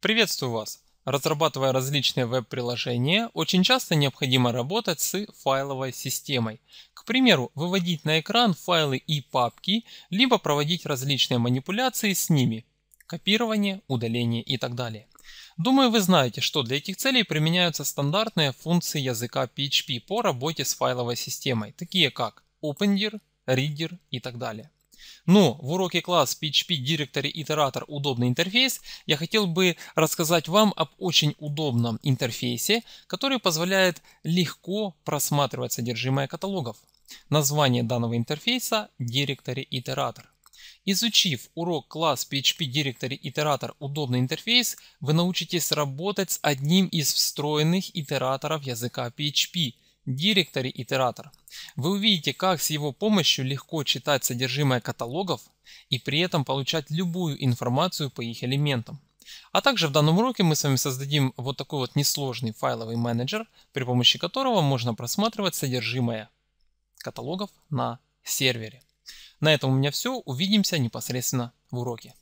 Приветствую вас! Разрабатывая различные веб-приложения, очень часто необходимо работать с файловой системой. К примеру, выводить на экран файлы и папки, либо проводить различные манипуляции с ними – копирование, удаление и так далее. Думаю, вы знаете, что для этих целей применяются стандартные функции языка PHP по работе с файловой системой, такие как OpenDir, Reader и так далее. Но в уроке класс PHP Directory Iterator удобный интерфейс я хотел бы рассказать вам об очень удобном интерфейсе, который позволяет легко просматривать содержимое каталогов. Название данного интерфейса Directory Iterator. Изучив урок класс PHP Directory Iterator удобный интерфейс, вы научитесь работать с одним из встроенных итераторов языка PHP – Directory итератор. Вы увидите, как с его помощью легко читать содержимое каталогов и при этом получать любую информацию по их элементам. А также в данном уроке мы с вами создадим вот такой вот несложный файловый менеджер, при помощи которого можно просматривать содержимое каталогов на сервере. На этом у меня все. Увидимся непосредственно в уроке.